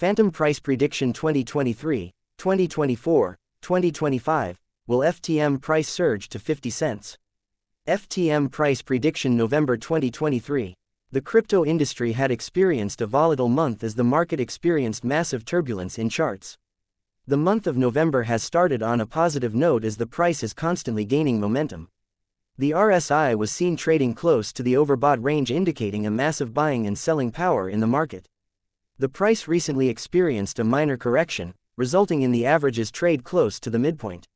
Fantom Price Prediction 2023, 2024, 2025, will FTM price surge to 50 cents? FTM Price Prediction November 2023. The crypto industry had experienced a volatile month as the market experienced massive turbulence in charts. The month of November has started on a positive note as the price is constantly gaining momentum. The RSI was seen trading close to the overbought range indicating a massive buying and selling power in the market. The price recently experienced a minor correction, resulting in the averages trade close to the midpoint.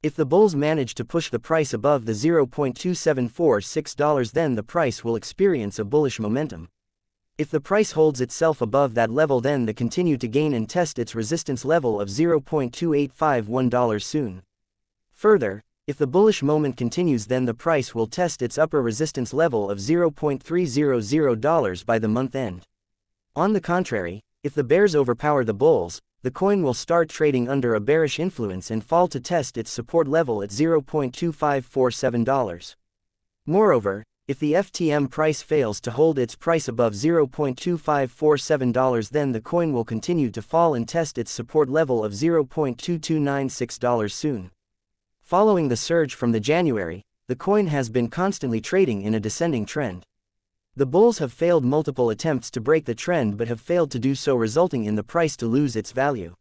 If the bulls manage to push the price above the $0.2746 then the price will experience a bullish momentum. If the price holds itself above that level then the continue to gain and test its resistance level of $0.2851 soon. Further, if the bullish moment continues then the price will test its upper resistance level of $0.300 by the month end. On the contrary, if the bears overpower the bulls, the coin will start trading under a bearish influence and fall to test its support level at $0.2547. Moreover, if the FTM price fails to hold its price above $0.2547 then the coin will continue to fall and test its support level of $0.2296 soon. Following the surge from the January, the coin has been constantly trading in a descending trend. The bulls have failed multiple attempts to break the trend but have failed to do so resulting in the price to lose its value.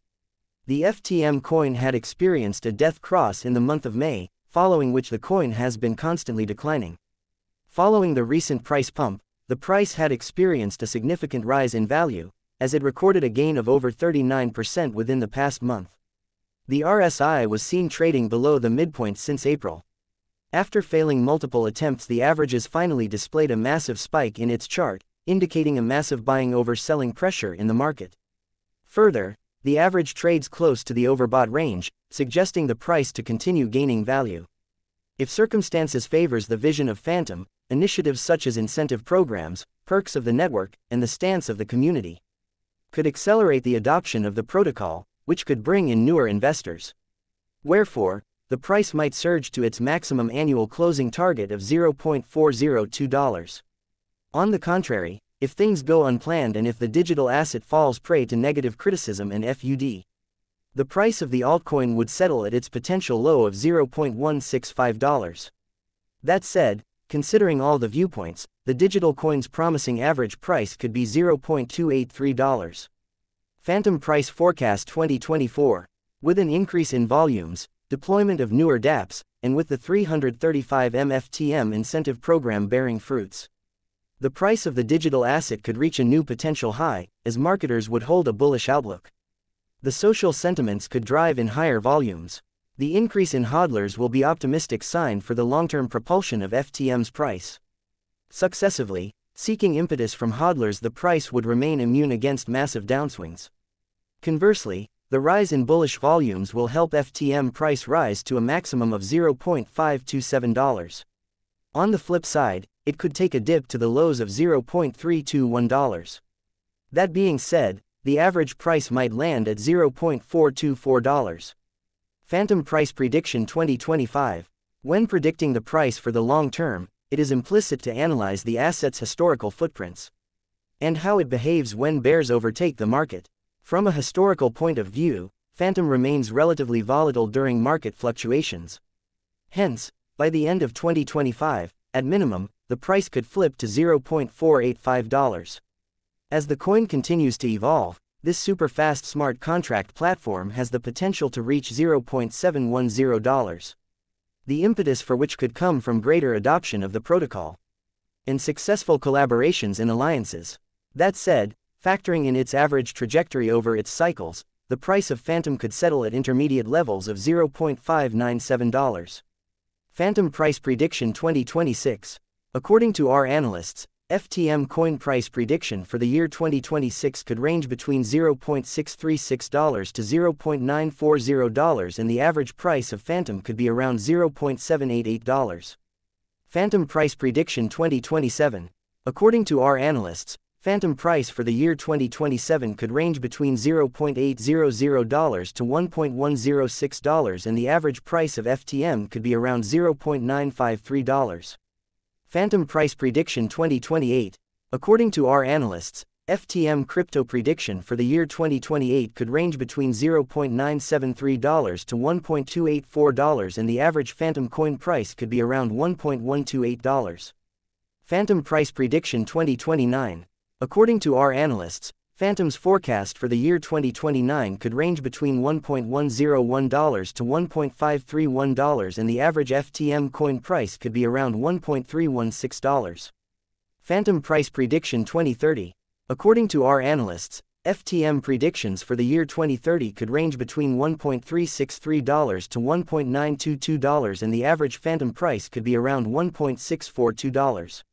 The FTM coin had experienced a death cross in the month of May, following which the coin has been constantly declining. Following the recent price pump, the price had experienced a significant rise in value, as it recorded a gain of over 39% within the past month. The RSI was seen trading below the midpoint since April. After failing multiple attempts the averages finally displayed a massive spike in its chart, indicating a massive buying over selling pressure in the market. Further, the average trades close to the overbought range, suggesting the price to continue gaining value. If circumstances favors the vision of Fantom, initiatives such as incentive programs, perks of the network, and the stance of the community could accelerate the adoption of the protocol, which could bring in newer investors. Wherefore, the price might surge to its maximum annual closing target of $0.402. On the contrary, if things go unplanned and if the digital asset falls prey to negative criticism and FUD, the price of the altcoin would settle at its potential low of $0.165. That said, considering all the viewpoints, the digital coin's promising average price could be $0.283. Fantom Price Forecast 2024 With an increase in volumes, deployment of newer dApps, and with the 335 MFTM incentive program bearing fruits. The price of the digital asset could reach a new potential high, as marketers would hold a bullish outlook. The social sentiments could drive in higher volumes. The increase in hodlers will be optimistic sign for the long-term propulsion of FTM's price. Successively, seeking impetus from hodlers the price would remain immune against massive downswings. Conversely, the rise in bullish volumes will help FTM price rise to a maximum of $0.527. On the flip side, it could take a dip to the lows of $0.321. That being said, the average price might land at $0.424. Fantom Price Prediction 2025 When predicting the price for the long term, it is implicit to analyze the asset's historical footprints and how it behaves when bears overtake the market. From a historical point of view, Fantom remains relatively volatile during market fluctuations. Hence, by the end of 2025, at minimum, the price could flip to $0.485. As the coin continues to evolve, this super fast smart contract platform has the potential to reach $0.710. The impetus for which could come from greater adoption of the protocol and successful collaborations and alliances. That said, Factoring in its average trajectory over its cycles, the price of Fantom could settle at intermediate levels of $0.597. Fantom Price Prediction 2026 According to our analysts, FTM coin price prediction for the year 2026 could range between $0.636 to $0.940 and the average price of Fantom could be around $0.788. Fantom Price Prediction 2027 According to our analysts, Fantom price for the year 2027 could range between $0.800 to $1.106 and the average price of FTM could be around $0.953. Fantom price prediction 2028 According to our analysts, FTM crypto prediction for the year 2028 could range between $0.973 to $1.284 and the average Fantom coin price could be around $1.128. Fantom price prediction 2029. According to our analysts, Fantom's forecast for the year 2029 could range between $1.101 to $1.531 and the average FTM coin price could be around $1.316. Fantom price prediction 2030. According to our analysts, FTM predictions for the year 2030 could range between $1.363 to $1.922 and the average fantom price could be around $1.642.